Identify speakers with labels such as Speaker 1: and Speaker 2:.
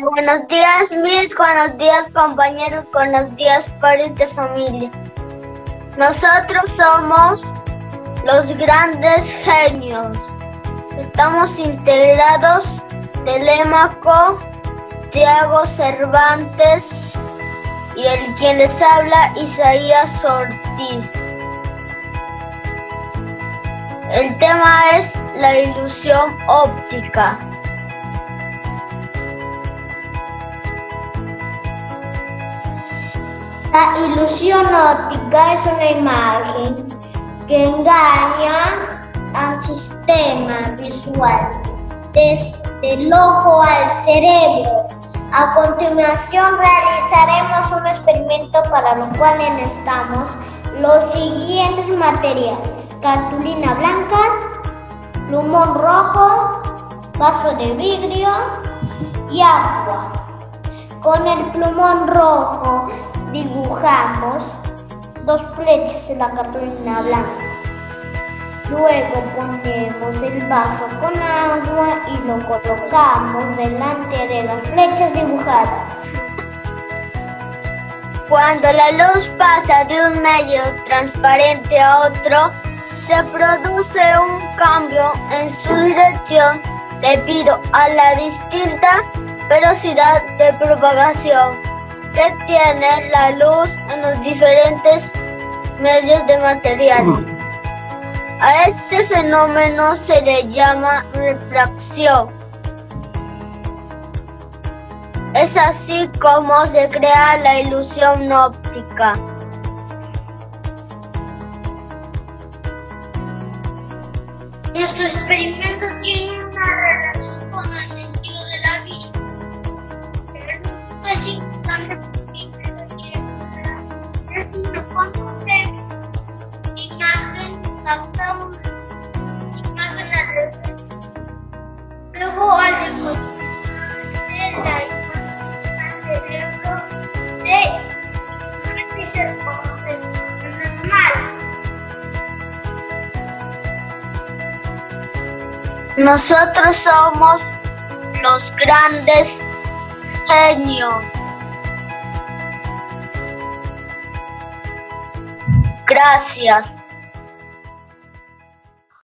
Speaker 1: Buenos días, mis, buenos días, compañeros, buenos días, pares de familia. Nosotros somos los grandes genios. Estamos integrados Telémaco, Tiago Cervantes y el quien les habla, Isaías Ortiz. El tema es la ilusión óptica.
Speaker 2: La ilusión óptica es una imagen que engaña al sistema visual desde el ojo al cerebro. A continuación realizaremos un experimento para lo cual necesitamos los siguientes materiales. Cartulina blanca, plumón rojo, vaso de vidrio y agua. Con el plumón rojo dibujamos dos flechas en la cartulina blanca. Luego ponemos el vaso con agua y lo colocamos delante de las flechas dibujadas.
Speaker 1: Cuando la luz pasa de un medio transparente a otro, se produce un cambio en su dirección debido a la distinta velocidad de propagación que tiene la luz en los diferentes medios de materiales. A este fenómeno se le llama refracción. Es así como se crea la ilusión óptica.
Speaker 2: Nuestro experimento tiene una relación con el sentido de la vista. Cuando vemos imagen, revés. Luego al encontrarse la al cerebro.
Speaker 1: Nosotros somos los grandes genios. Gracias.